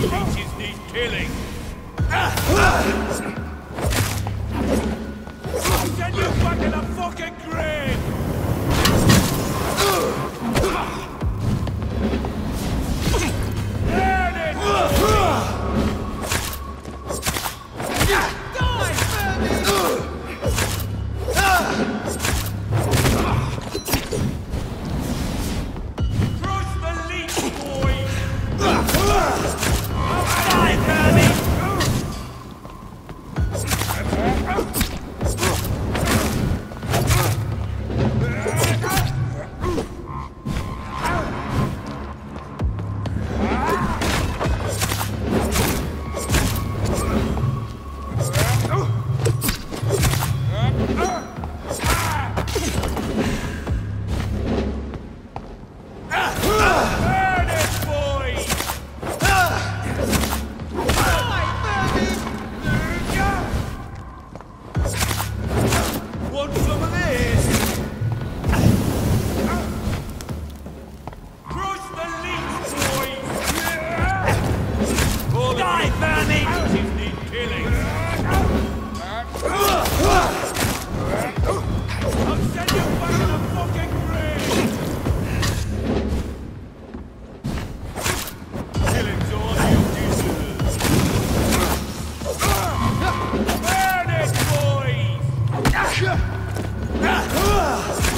Beaches need killing. Can you bucket a fucking grave? Oh!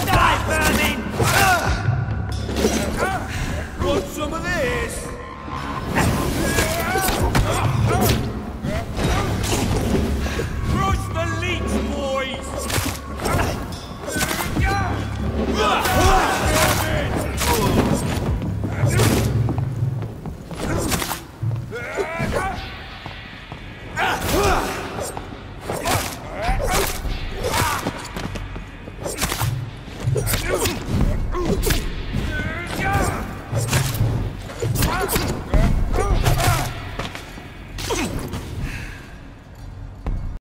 Die Burning!